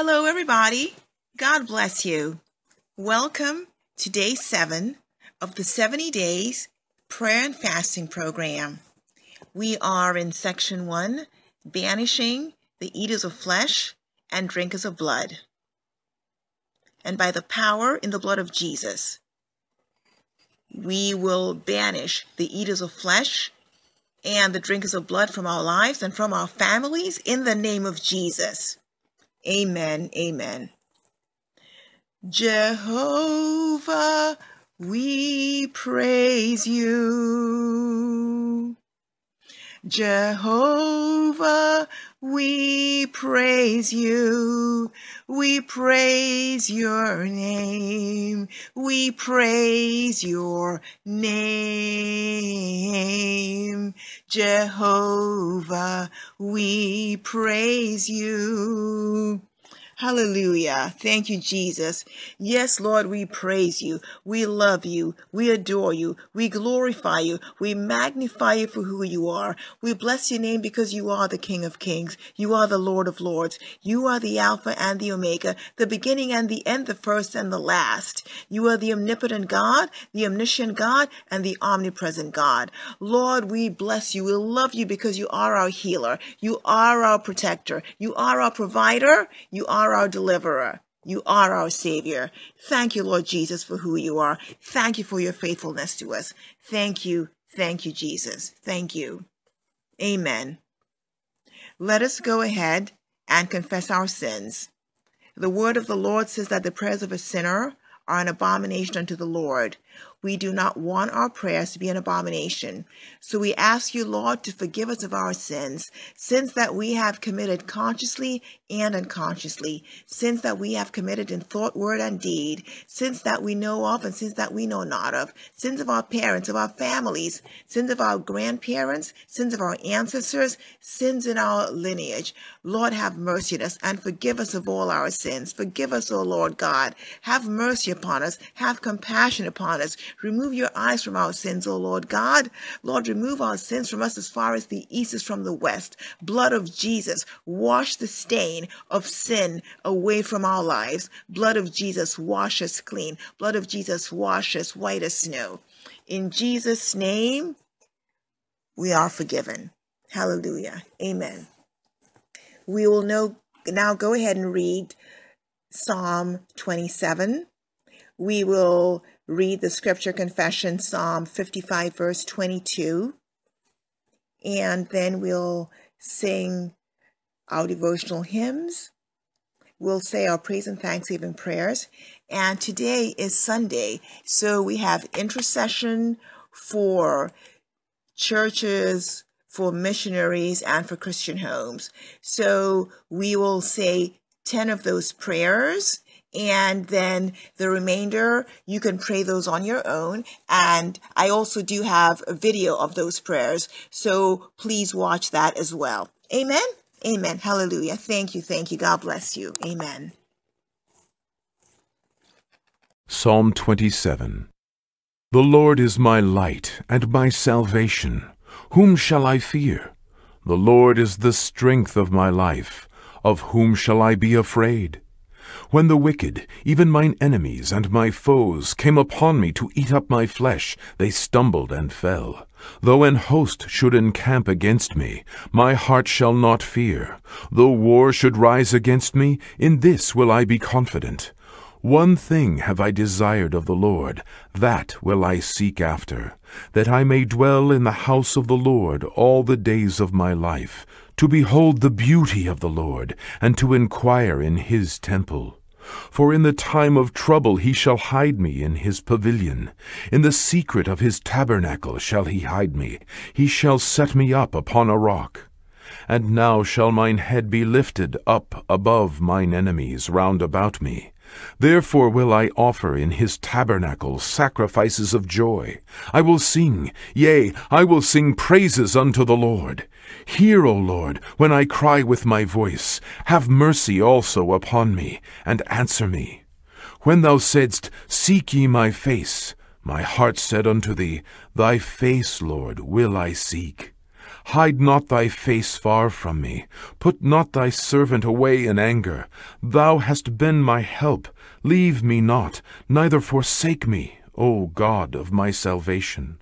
Hello, everybody. God bless you. Welcome to day seven of the 70 Days Prayer and Fasting Program. We are in section one, banishing the eaters of flesh and drinkers of blood. And by the power in the blood of Jesus, we will banish the eaters of flesh and the drinkers of blood from our lives and from our families in the name of Jesus. Amen. Amen. Jehovah, we praise you. Jehovah, we praise you. We praise your name. We praise your name. Jehovah, we praise you. Hallelujah. Thank you, Jesus. Yes, Lord, we praise you. We love you. We adore you. We glorify you. We magnify you for who you are. We bless your name because you are the King of Kings. You are the Lord of Lords. You are the Alpha and the Omega, the beginning and the end, the first and the last. You are the omnipotent God, the omniscient God, and the omnipresent God. Lord, we bless you. We love you because you are our healer. You are our protector. You are our provider. You are are our deliverer. You are our Savior. Thank you, Lord Jesus, for who you are. Thank you for your faithfulness to us. Thank you. Thank you, Jesus. Thank you. Amen. Let us go ahead and confess our sins. The word of the Lord says that the prayers of a sinner are an abomination unto the Lord. We do not want our prayers to be an abomination. So we ask you, Lord, to forgive us of our sins, sins that we have committed consciously and unconsciously, sins that we have committed in thought, word, and deed, sins that we know of and sins that we know not of, sins of our parents, of our families, sins of our grandparents, sins of our ancestors, sins in our lineage. Lord, have mercy on us and forgive us of all our sins. Forgive us, O Lord God. Have mercy upon us. Have compassion upon us. Remove your eyes from our sins, O Lord God. Lord, remove our sins from us as far as the east is from the west. Blood of Jesus, wash the stain of sin away from our lives. Blood of Jesus, wash us clean. Blood of Jesus, wash us white as snow. In Jesus' name, we are forgiven. Hallelujah. Amen. We will know, now go ahead and read Psalm 27. We will read the scripture confession, Psalm 55, verse 22, and then we'll sing our devotional hymns. We'll say our praise and thanksgiving prayers. And today is Sunday, so we have intercession for churches, for missionaries, and for Christian homes. So we will say 10 of those prayers and then the remainder you can pray those on your own and i also do have a video of those prayers so please watch that as well amen amen. Hallelujah. Thank you. Thank you. God bless you. Amen. Psalm 27 the lord is my light and my salvation. Whom shall i fear? The lord is the strength of my life. Of whom shall i be afraid? When the wicked, even mine enemies and my foes, came upon me to eat up my flesh, they stumbled and fell. Though an host should encamp against me, my heart shall not fear. Though war should rise against me, in this will I be confident. One thing have I desired of the Lord, that will I seek after, that I may dwell in the house of the Lord all the days of my life, to behold the beauty of the Lord, and to inquire in his temple. For in the time of trouble he shall hide me in his pavilion. In the secret of his tabernacle shall he hide me. He shall set me up upon a rock. And now shall mine head be lifted up above mine enemies round about me. Therefore will I offer in his tabernacle sacrifices of joy. I will sing, yea, I will sing praises unto the Lord. Hear, O Lord, when I cry with my voice. Have mercy also upon me, and answer me. When thou saidst, Seek ye my face, my heart said unto thee, Thy face, Lord, will I seek. Hide not thy face far from me. Put not thy servant away in anger. Thou hast been my help. Leave me not, neither forsake me, O God of my salvation.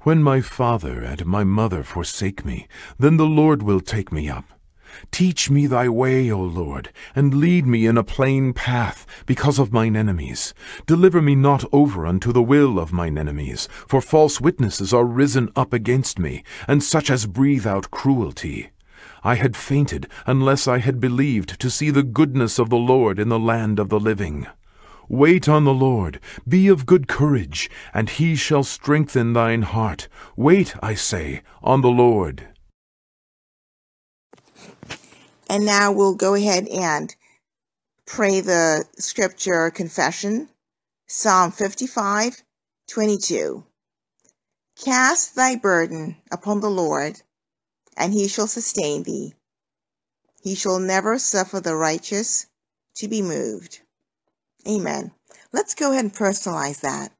When my father and my mother forsake me, then the Lord will take me up. Teach me thy way, O Lord, and lead me in a plain path because of mine enemies. Deliver me not over unto the will of mine enemies, for false witnesses are risen up against me, and such as breathe out cruelty. I had fainted unless I had believed to see the goodness of the Lord in the land of the living. Wait on the Lord, be of good courage, and he shall strengthen thine heart. Wait, I say, on the Lord. And now we'll go ahead and pray the scripture confession. Psalm 55, 22. Cast thy burden upon the Lord, and he shall sustain thee. He shall never suffer the righteous to be moved. Amen. Let's go ahead and personalize that.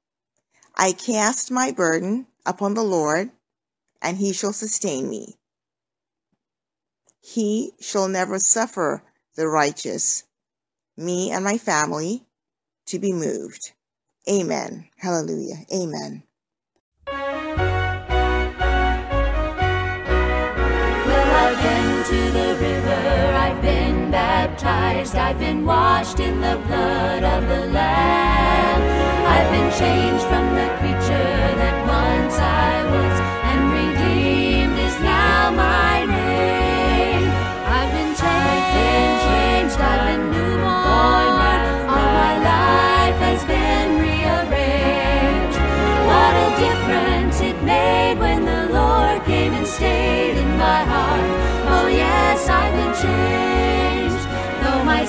I cast my burden upon the Lord, and he shall sustain me. He shall never suffer the righteous, me and my family, to be moved. Amen. Hallelujah. Amen. Baptized, I've been washed in the blood of the Lamb. I've been changed from the creature that once I was,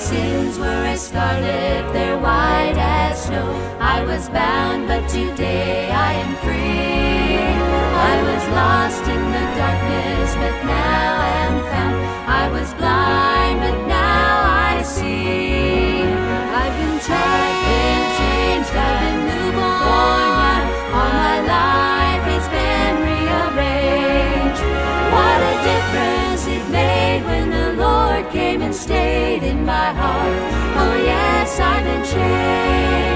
sins were as scarlet, they're white as snow. I was bound, but today I am free. I was lost in the darkness, but now I am found. I was blind, stayed in my heart. Oh yes, I've been changed.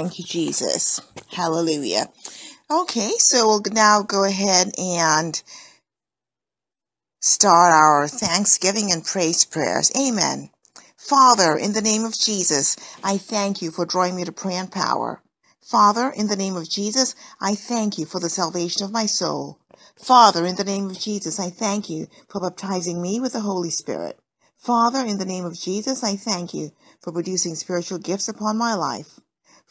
Thank you, Jesus. Hallelujah. Okay, so we'll now go ahead and start our thanksgiving and praise prayers. Amen. Father, in the name of Jesus, I thank you for drawing me to prayer and power. Father, in the name of Jesus, I thank you for the salvation of my soul. Father, in the name of Jesus, I thank you for baptizing me with the Holy Spirit. Father, in the name of Jesus, I thank you for producing spiritual gifts upon my life.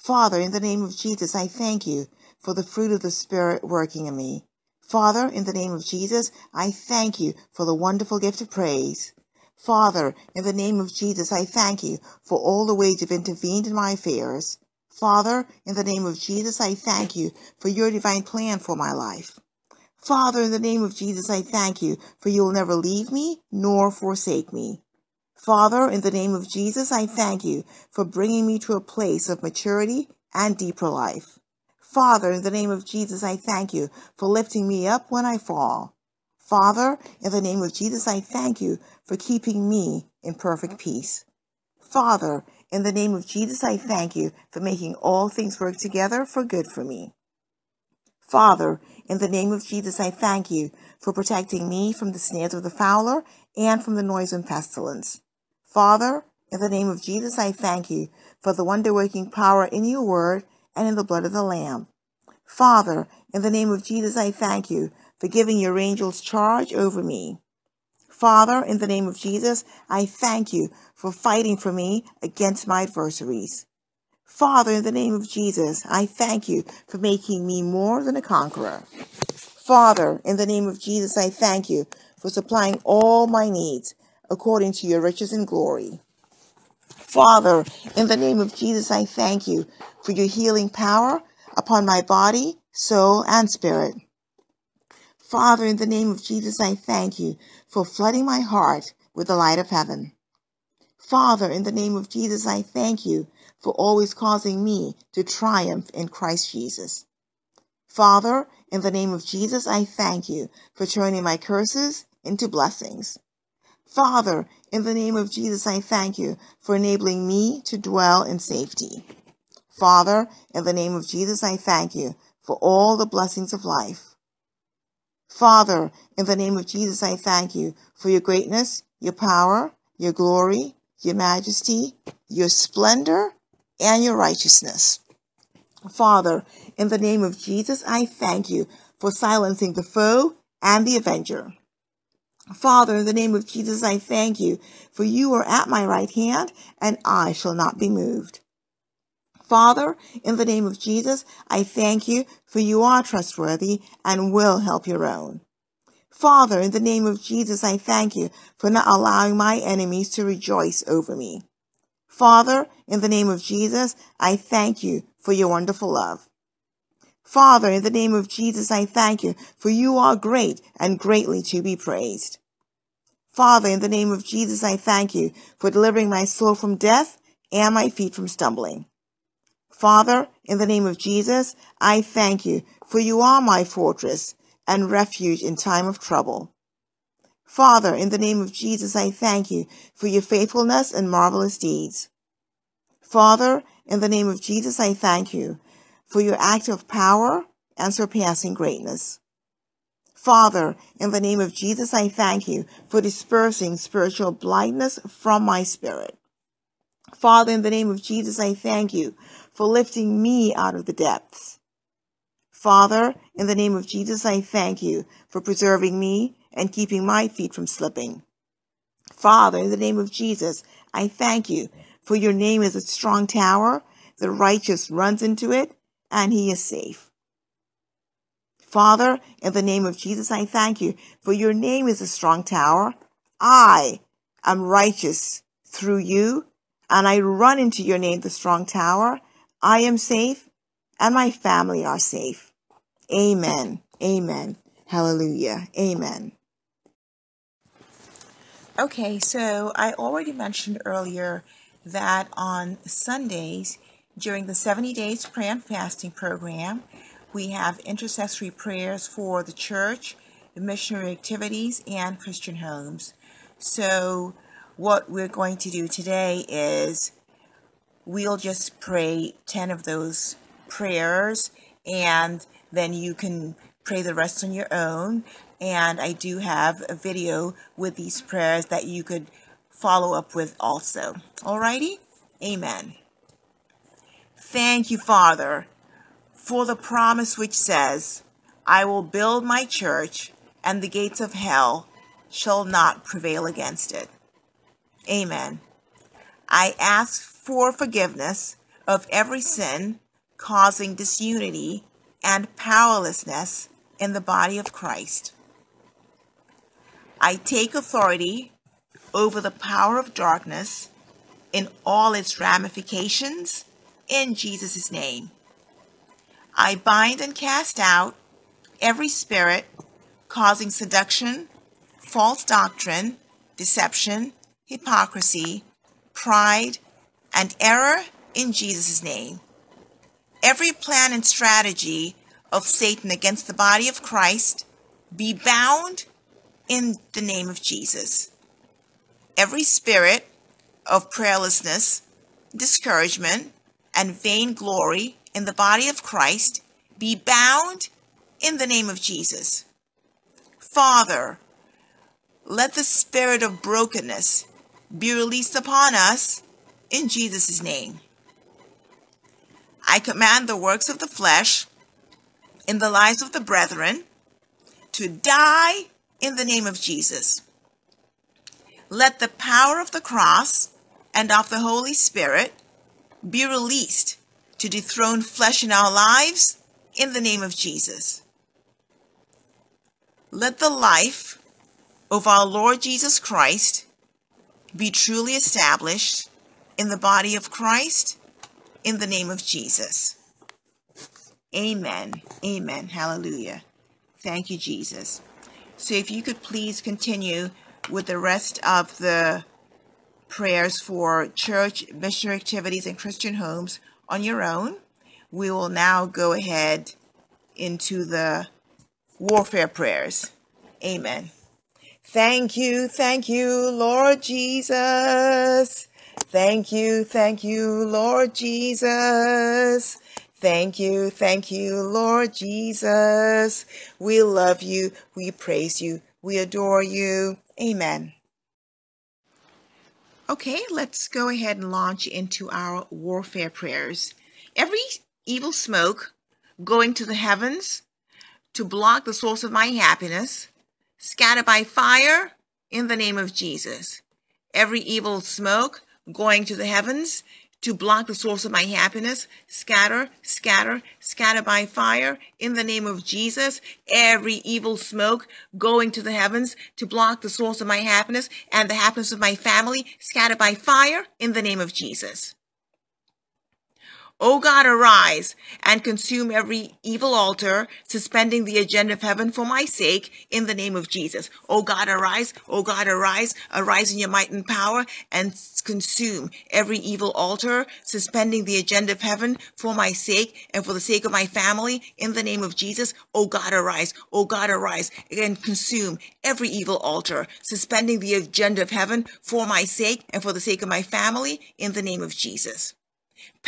Father, in the name of Jesus, I thank you for the fruit of the Spirit working in me. Father, in the name of Jesus, I thank you for the wonderful gift of praise. Father, in the name of Jesus, I thank you for all the ways you've intervened in my affairs. Father, in the name of Jesus, I thank you for your divine plan for my life. Father, in the name of Jesus, I thank you for you will never leave me nor forsake me. Father, in the name of Jesus, I thank you for bringing me to a place of maturity and deeper life. Father, in the name of Jesus, I thank you for lifting me up when I fall. Father, in the name of Jesus, I thank you for keeping me in perfect peace. Father, in the name of Jesus, I thank you for making all things work together for good for me. Father, in the name of Jesus, I thank you for protecting me from the snares of the fowler and from the noise and pestilence. Father, in the name of Jesus, I thank you for the wonder working power in your word and in the blood of the Lamb. Father, in the name of Jesus, I thank you for giving your angels charge over me. Father, in the name of Jesus, I thank you for fighting for me against my adversaries. Father, in the name of Jesus, I thank you for making me more than a conqueror. Father, in the name of Jesus, I thank you for supplying all my needs according to your riches and glory. Father, in the name of Jesus, I thank you for your healing power upon my body, soul, and spirit. Father, in the name of Jesus, I thank you for flooding my heart with the light of heaven. Father, in the name of Jesus, I thank you for always causing me to triumph in Christ Jesus. Father, in the name of Jesus, I thank you for turning my curses into blessings. Father, in the name of Jesus, I thank you for enabling me to dwell in safety. Father, in the name of Jesus, I thank you for all the blessings of life. Father, in the name of Jesus, I thank you for your greatness, your power, your glory, your majesty, your splendor, and your righteousness. Father, in the name of Jesus, I thank you for silencing the foe and the avenger. Father, in the name of Jesus, I thank you, for you are at my right hand, and I shall not be moved. Father, in the name of Jesus, I thank you, for you are trustworthy and will help your own. Father, in the name of Jesus, I thank you for not allowing my enemies to rejoice over me. Father, in the name of Jesus, I thank you for your wonderful love. Father, in the name of Jesus, I thank you, for you are great and greatly to be praised. Father, in the name of Jesus, I thank you for delivering my soul from death and my feet from stumbling. Father, in the name of Jesus, I thank you, for you are my fortress and refuge in time of trouble. Father, in the name of Jesus, I thank you for your faithfulness and marvelous deeds. Father, in the name of Jesus, I thank you for your act of power and surpassing greatness. Father, in the name of Jesus, I thank you for dispersing spiritual blindness from my spirit. Father, in the name of Jesus, I thank you for lifting me out of the depths. Father, in the name of Jesus, I thank you for preserving me and keeping my feet from slipping. Father, in the name of Jesus, I thank you for your name is a strong tower. The righteous runs into it and he is safe. Father, in the name of Jesus, I thank you for your name is a strong tower. I am righteous through you and I run into your name, the strong tower. I am safe and my family are safe. Amen. Amen. Hallelujah. Amen. Okay, so I already mentioned earlier that on Sundays during the 70 Days Prayer and Fasting program, we have intercessory prayers for the church, the missionary activities, and Christian homes. So, what we're going to do today is we'll just pray 10 of those prayers and then you can pray the rest on your own. And I do have a video with these prayers that you could follow up with also. Alrighty? Amen. Thank you, Father, for the promise which says, I will build my church, and the gates of hell shall not prevail against it. Amen. I ask for forgiveness of every sin causing disunity and powerlessness in the body of Christ. I take authority over the power of darkness in all its ramifications in Jesus' name. I bind and cast out every spirit causing seduction, false doctrine, deception, hypocrisy, pride, and error in Jesus' name. Every plan and strategy of Satan against the body of Christ be bound in the name of Jesus. Every spirit of prayerlessness, discouragement, and vain glory in the body of Christ be bound in the name of Jesus. Father, let the spirit of brokenness be released upon us in Jesus' name. I command the works of the flesh in the lives of the brethren to die in the name of Jesus. Let the power of the cross and of the Holy Spirit be released to dethrone flesh in our lives in the name of Jesus. Let the life of our Lord Jesus Christ be truly established in the body of Christ in the name of Jesus. Amen. Amen. Hallelujah. Thank you, Jesus. So if you could please continue with the rest of the prayers for church, missionary activities, and Christian homes on your own. We will now go ahead into the warfare prayers. Amen. Thank you, thank you, Lord Jesus. Thank you, thank you, Lord Jesus. Thank you, thank you, Lord Jesus. We love you, we praise you, we adore you. Amen. Okay, let's go ahead and launch into our warfare prayers. Every evil smoke going to the heavens to block the source of my happiness, scatter by fire in the name of Jesus. Every evil smoke going to the heavens to block the source of my happiness. Scatter, scatter, scatter by fire in the name of Jesus. Every evil smoke going to the heavens to block the source of my happiness and the happiness of my family. Scatter by fire in the name of Jesus. O God, arise and consume every evil altar, suspending the agenda of heaven for my sake, in the name of Jesus. O God, arise. O God, arise. Arise in your might and power and consume every evil altar, suspending the agenda of heaven for my sake and for the sake of my family, in the name of Jesus. O God, arise. O God, arise and consume every evil altar, suspending the agenda of heaven for my sake and for the sake of my family, in the name of Jesus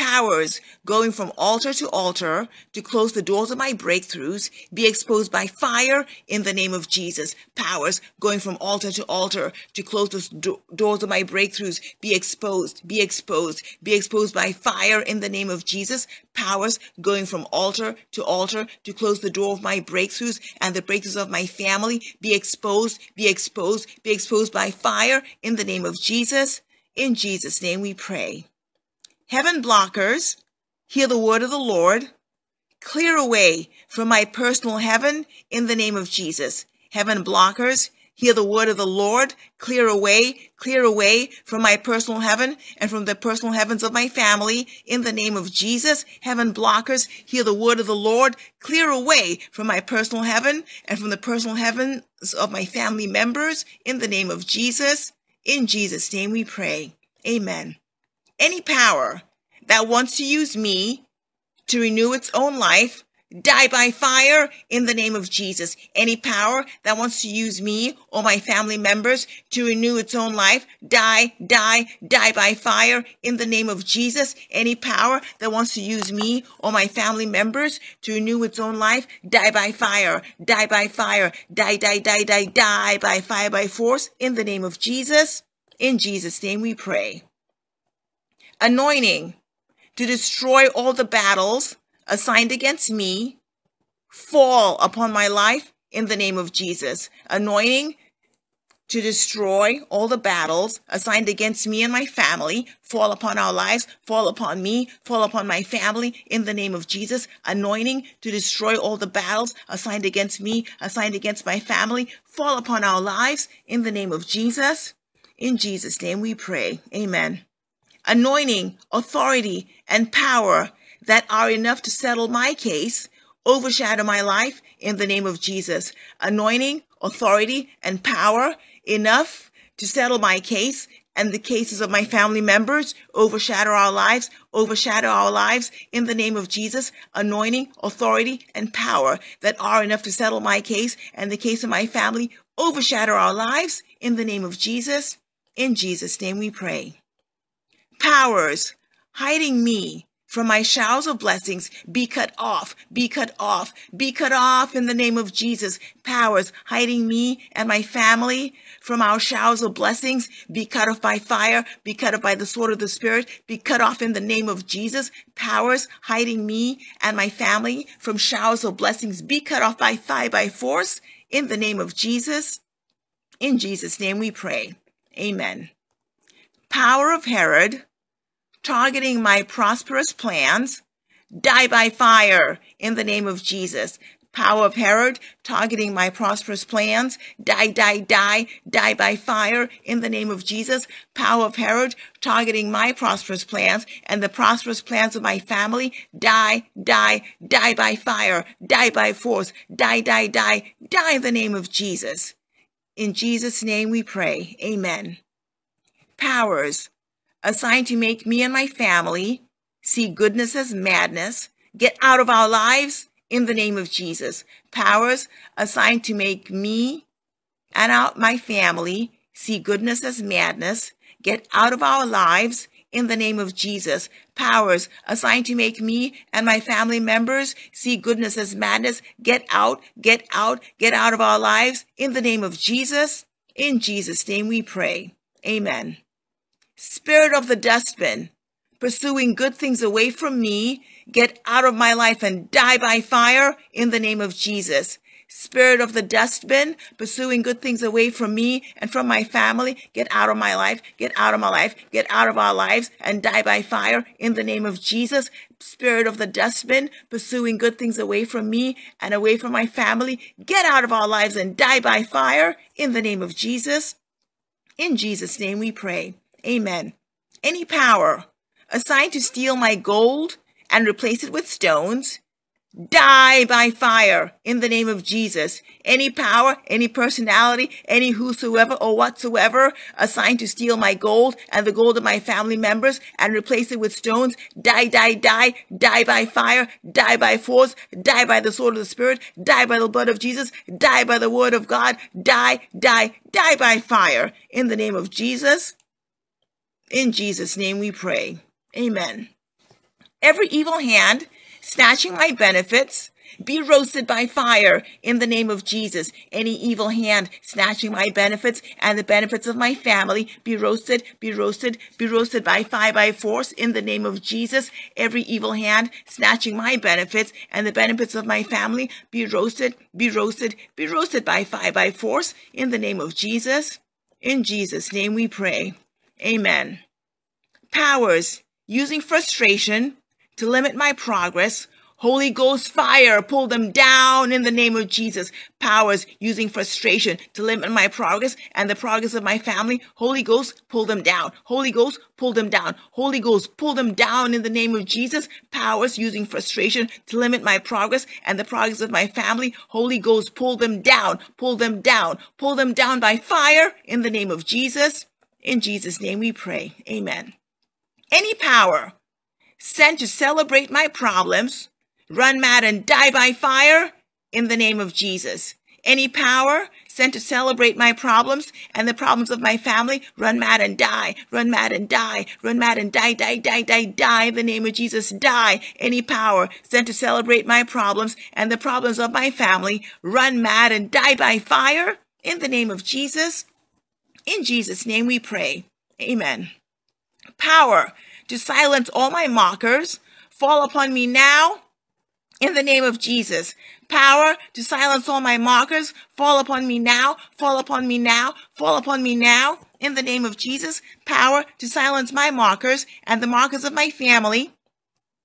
powers going from altar to altar to close the doors of my breakthroughs be exposed by fire in the name of Jesus. Powers going from altar to altar to close the do- doors of my breakthroughs be exposed, be exposed, be exposed by fire in the name of Jesus. Powers going from altar to altar to close the door of my breakthroughs and the breakthroughs of my family be exposed, be exposed, be exposed by fire in the name of Jesus. In Jesus' name we pray. Heaven blockers, hear the word of the Lord. Clear away from my personal heaven in the name of Jesus. Heaven blockers, hear the word of the Lord. Clear away, clear away from my personal heaven and from the personal heavens of my family in the name of Jesus. Heaven blockers, hear the word of the Lord. Clear away from my personal heaven and from the personal heavens of my family members in the name of Jesus. In Jesus' name we pray. Amen any power that wants to use me to renew its own life die by fire in the name of Jesus. Any power that wants to use me or my family members to renew its own life, die, die, die by fire in the name of Jesus. Any power that wants to use me or my family members to renew its own life, die by fire, die by fire, die, die, die, die, die by fire, by force in the name of Jesus. In Jesus' name we pray. Anointing to destroy all the battles assigned against me fall upon my life in the name of Jesus. Anointing to destroy all the battles assigned against me and my family fall upon our lives, fall upon me, fall upon my family in the name of Jesus. Anointing to destroy all the battles assigned against me, assigned against my family, fall upon our lives in the name of Jesus. In Jesus' name we pray. Amen. Anointing, authority, and power that are enough to settle my case overshadow my life in the name of Jesus. Anointing, authority, and power enough to settle my case and the cases of my family members overshadow our lives, overshadow our lives in the name of Jesus. Anointing, authority, and power that are enough to settle my case and the case of my family overshadow our lives in the name of Jesus. In Jesus' name we pray. Powers hiding me from my showers of blessings be cut off, be cut off, be cut off in the name of Jesus. Powers hiding me and my family from our showers of blessings be cut off by fire, be cut off by the sword of the Spirit, be cut off in the name of Jesus. Powers hiding me and my family from showers of blessings be cut off by fire, by force in the name of Jesus. In Jesus' name we pray. Amen. Power of Herod targeting my prosperous plans, die by fire in the name of Jesus. Power of Herod targeting my prosperous plans, die, die, die, die by fire in the name of Jesus. Power of Herod targeting my prosperous plans and the prosperous plans of my family, die, die, die by fire, die by force, die, die, die, die in the name of Jesus. In Jesus' name we pray. Amen. Powers assigned to make me and my family see goodness as madness, get out of our lives in the name of Jesus. Powers assigned to make me and out my family see goodness as madness, get out of our lives in the name of Jesus. Powers assigned to make me and my family members see goodness as madness, get out, get out, get out of our lives in the name of Jesus. In Jesus' name we pray. Amen. Spirit of the dustbin, pursuing good things away from me, get out of my life and die by fire in the name of Jesus. Spirit of the dustbin, pursuing good things away from me and from my family, get out of my life, get out of my life, get out of our lives and die by fire in the name of Jesus. Spirit of the dustbin, pursuing good things away from me and away from my family, get out of our lives and die by fire in the name of Jesus. In Jesus' name we pray. Amen. Any power assigned to steal my gold and replace it with stones, die by fire in the name of Jesus. Any power, any personality, any whosoever or whatsoever assigned to steal my gold and the gold of my family members and replace it with stones, die, die, die, die by fire, die by force, die by the sword of the Spirit, die by the blood of Jesus, die by the word of God, die, die, die by fire in the name of Jesus. In Jesus' name we pray. Amen. Every evil hand snatching my benefits be roasted by fire in the name of Jesus. Any evil hand snatching my benefits and the benefits of my family be roasted, be roasted, be roasted by fire by force in the name of Jesus. Every evil hand snatching my benefits and the benefits of my family be roasted, be roasted, be roasted by fire by force in the name of Jesus. In Jesus' name we pray. Amen. Powers using frustration to limit my progress. Holy Ghost fire, pull them down in the name of Jesus. Powers using frustration to limit my progress and the progress of my family. Holy Ghost, pull them down. Holy Ghost, pull them down. Holy Ghost, pull them down in the name of Jesus. Powers using frustration to limit my progress and the progress of my family. Holy Ghost, pull them down. Pull them down. Pull them down by fire in the name of Jesus. In Jesus' name we pray. Amen. Any power sent to celebrate my problems, run mad and die by fire in the name of Jesus. Any power sent to celebrate my problems and the problems of my family, run mad and die, run mad and die, run mad and die, die, die, die, die, in the name of Jesus, die. Any power sent to celebrate my problems and the problems of my family, run mad and die by fire in the name of Jesus. In Jesus' name we pray. Amen. Power to silence all my mockers, fall upon me now in the name of Jesus. Power to silence all my mockers, fall upon me now, fall upon me now, fall upon me now. In the name of Jesus, power to silence my mockers and the mockers of my family.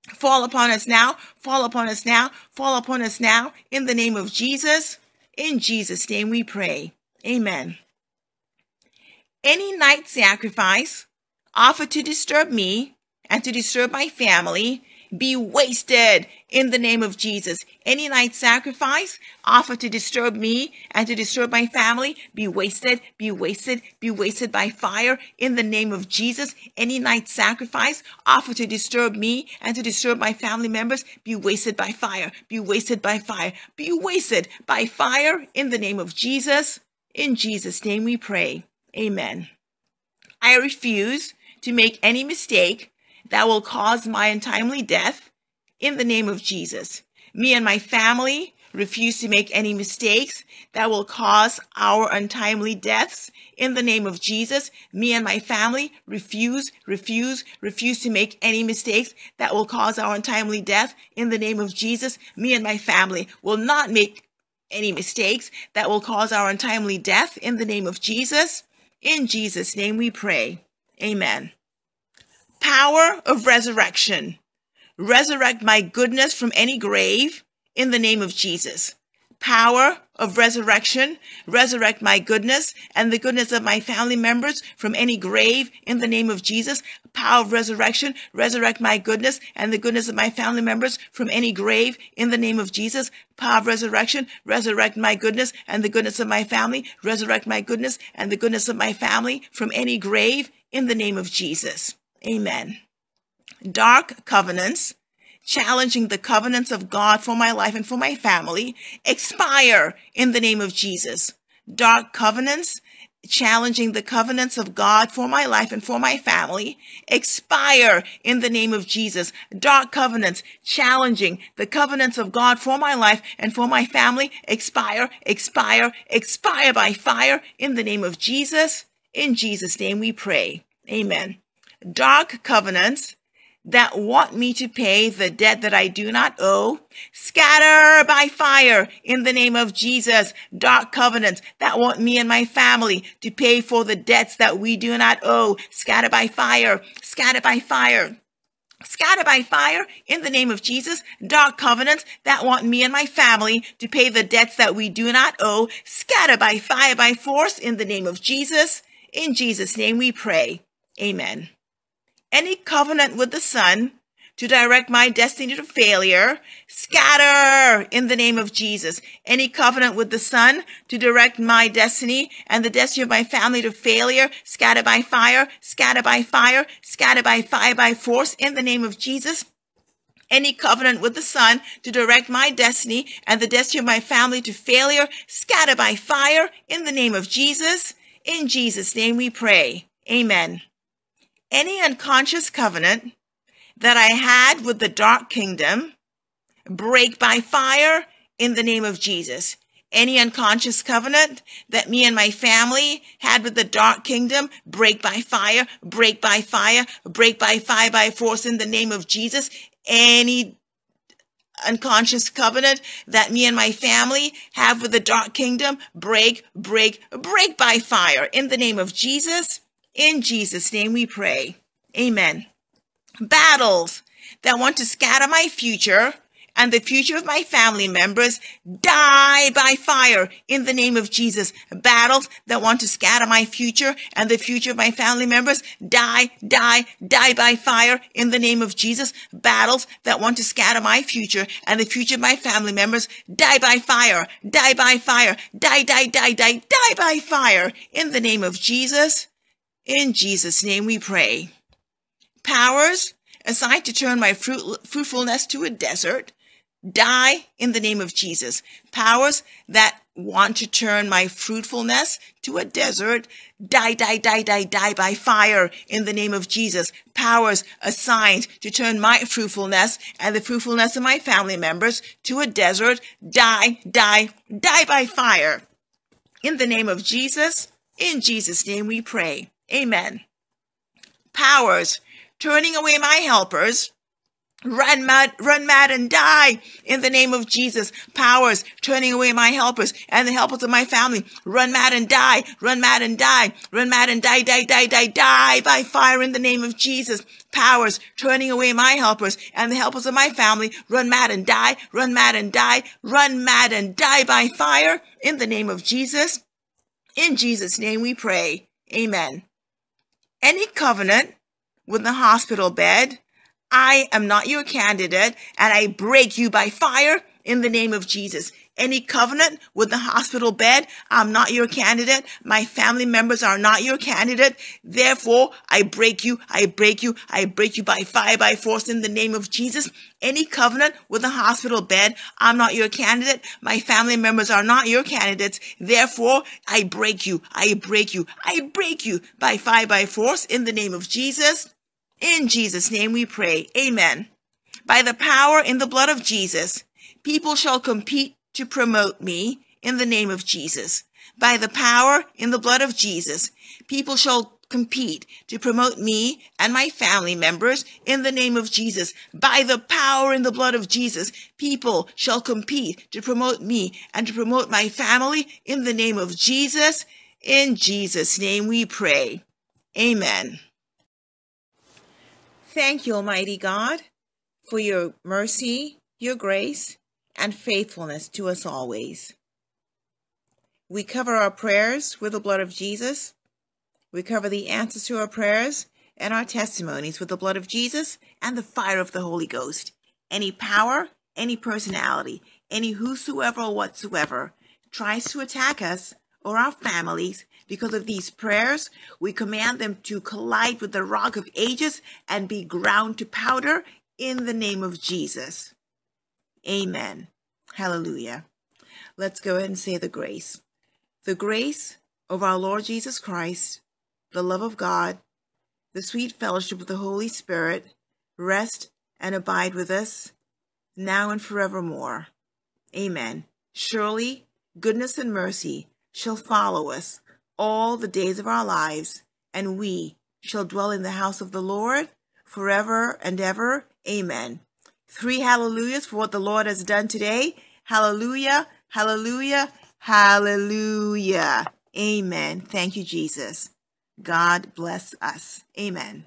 Fall upon us now, fall upon us now, fall upon us now. In the name of Jesus, in Jesus' name we pray. Amen. Any night sacrifice offered to disturb me and to disturb my family be wasted in the name of Jesus. Any night sacrifice offered to disturb me and to disturb my family be wasted, be wasted, be wasted by fire in the name of Jesus. Any night sacrifice offered to disturb me and to disturb my family members be wasted by fire, be wasted by fire, be wasted by fire in the name of Jesus. In Jesus' name we pray. Amen. I refuse to make any mistake that will cause my untimely death in the name of Jesus. Me and my family refuse to make any mistakes that will cause our untimely deaths in the name of Jesus. Me and my family refuse, refuse, refuse to make any mistakes that will cause our untimely death in the name of Jesus. Me and my family will not make any mistakes that will cause our untimely death in the name of Jesus. In Jesus' name we pray. Amen power of resurrection. Resurrect my goodness from any grave in the name of Jesus. Power of resurrection. Resurrect my goodness and the goodness of my family members from any grave in the name of Jesus. Power of resurrection. Resurrect my goodness and the goodness of my family members from any grave in the name of Jesus. Power of resurrection. Resurrect my goodness and the goodness of my family. Resurrect my goodness and the goodness of my family from any grave in the name of Jesus. Amen. Dark covenants, challenging the covenants of God for my life and for my family, expire in the name of Jesus. Dark covenants, challenging the covenants of God for my life and for my family, expire in the name of Jesus. Dark covenants, challenging the covenants of God for my life and for my family, expire, expire, expire by fire in the name of Jesus. In Jesus' name we pray. Amen dark covenants that want me to pay the debt that I do not owe, scatter by fire in the name of Jesus. Dark covenants that want me and my family to pay for the debts that we do not owe, scatter by fire, scatter by fire. Scatter by fire in the name of Jesus. Dark covenants that want me and my family to pay the debts that we do not owe. Scatter by fire, by force in the name of Jesus. In Jesus' name we pray. Amen any covenant with the sun to direct my destiny to failure, scatter in the name of Jesus. Any covenant with the sun to direct my destiny and the destiny of my family to failure, scatter by fire, scatter by fire, scatter by fire, by force in the name of Jesus. Any covenant with the sun to direct my destiny and the destiny of my family to failure, scatter by fire in the name of Jesus. In Jesus' name we pray. Amen any unconscious covenant that I had with the dark kingdom, break by fire in the name of Jesus. Any unconscious covenant that me and my family had with the dark kingdom, break by fire, break by fire, break by fire by force in the name of Jesus. Any unconscious covenant that me and my family have with the dark kingdom, break, break, break by fire in the name of Jesus. In Jesus' name we pray. Amen. Battles that want to scatter my future and the future of my family members die by fire in the name of Jesus. Battles that want to scatter my future and the future of my family members die, die, die by fire in the name of Jesus. Battles that want to scatter my future and the future of my family members die by fire, die by fire, die, die, die, die, die by fire in the name of Jesus. In Jesus' name we pray. Powers assigned to turn my fruit, fruitfulness to a desert, die in the name of Jesus. Powers that want to turn my fruitfulness to a desert, die, die, die, die, die by fire in the name of Jesus. Powers assigned to turn my fruitfulness and the fruitfulness of my family members to a desert, die, die, die by fire. In the name of Jesus, in Jesus' name we pray. Amen. Powers turning away my helpers Run mad, run mad and die in the name of Jesus. Powers turning away my helpers and the helpers of my family. Run mad and die, run mad and die, run mad and die, die, die, die, die by fire in the name of Jesus. Powers turning away my helpers and the helpers of my family. Run mad and die, run mad and die, run mad and die by fire in the name of Jesus. In Jesus' name we pray. Amen. Any covenant with the hospital bed, I am not your candidate and I break you by fire in the name of Jesus. Any covenant with the hospital bed, I'm not your candidate. My family members are not your candidate. Therefore, I break you, I break you, I break you by fire, by force in the name of Jesus. Any covenant with the hospital bed, I'm not your candidate. My family members are not your candidates. Therefore, I break you, I break you, I break you by fire, by force in the name of Jesus. In Jesus' name we pray. Amen. By the power in the blood of Jesus, people shall compete to promote me in the name of Jesus. By the power in the blood of Jesus, people shall compete to promote me and my family members in the name of Jesus. By the power in the blood of Jesus, people shall compete to promote me and to promote my family in the name of Jesus. In Jesus' name we pray. Amen. Thank you, Almighty God, for your mercy, your grace, and faithfulness to us always. We cover our prayers with the blood of Jesus. We cover the answers to our prayers and our testimonies with the blood of Jesus and the fire of the Holy Ghost. Any power, any personality, any whosoever or whatsoever tries to attack us or our families because of these prayers, we command them to collide with the rock of ages and be ground to powder in the name of Jesus. Amen. Hallelujah. Let's go ahead and say the grace. The grace of our Lord Jesus Christ, the love of God, the sweet fellowship of the Holy Spirit rest and abide with us now and forevermore. Amen. Surely goodness and mercy shall follow us all the days of our lives, and we shall dwell in the house of the Lord forever and ever. Amen. Three hallelujahs for what the Lord has done today. Hallelujah, hallelujah, hallelujah. Amen. Thank you, Jesus. God bless us. Amen.